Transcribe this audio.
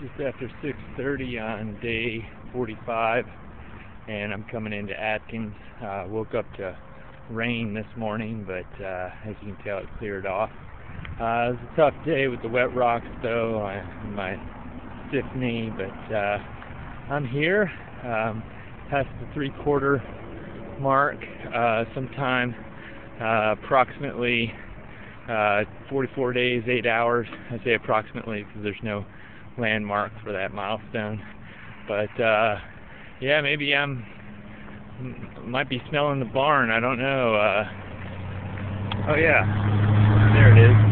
just after 6.30 on day 45 and I'm coming into Atkins. Uh, woke up to rain this morning, but uh, as you can tell it cleared off. Uh, it was a tough day with the wet rocks though, I, my stiff knee, but uh, I'm here um, past the three quarter mark uh, sometime uh, approximately uh, 44 days, 8 hours. I say approximately because there's no landmark for that milestone. But uh, yeah, maybe I'm might be smelling the barn. I don't know. Uh, oh yeah,